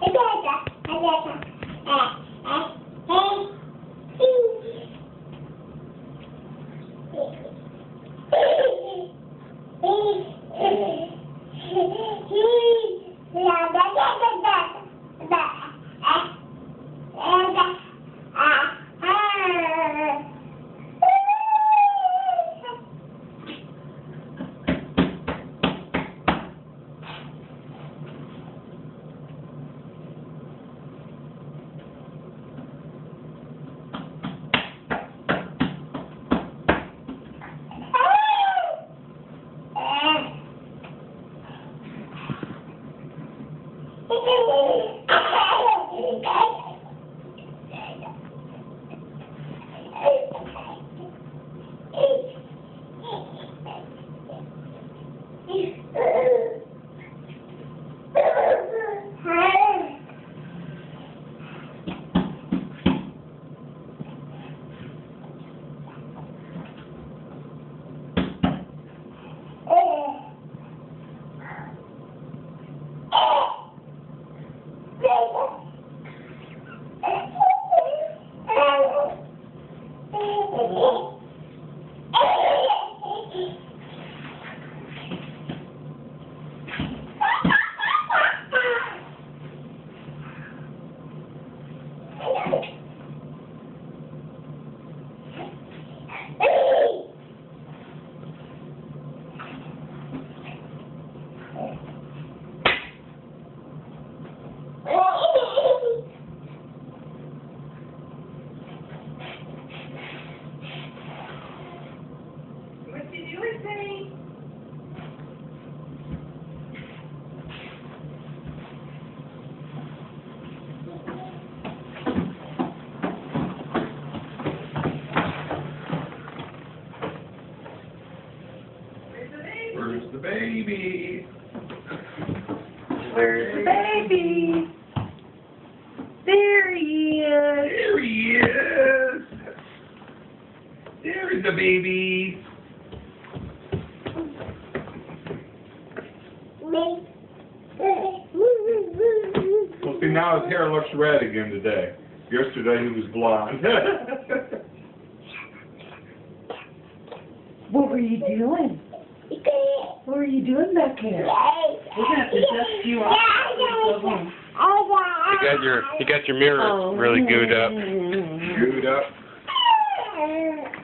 he still looking in the mirror? What Thank you. Baby? Where's the baby? Where's the baby? There he is. There he is. There's the baby. Well, see, now his hair looks red again today. Yesterday he was blonde. What were you doing? you doing back here? We're gonna have to dust you off. Go home. You got your you got your mirror really good up. Gooed up.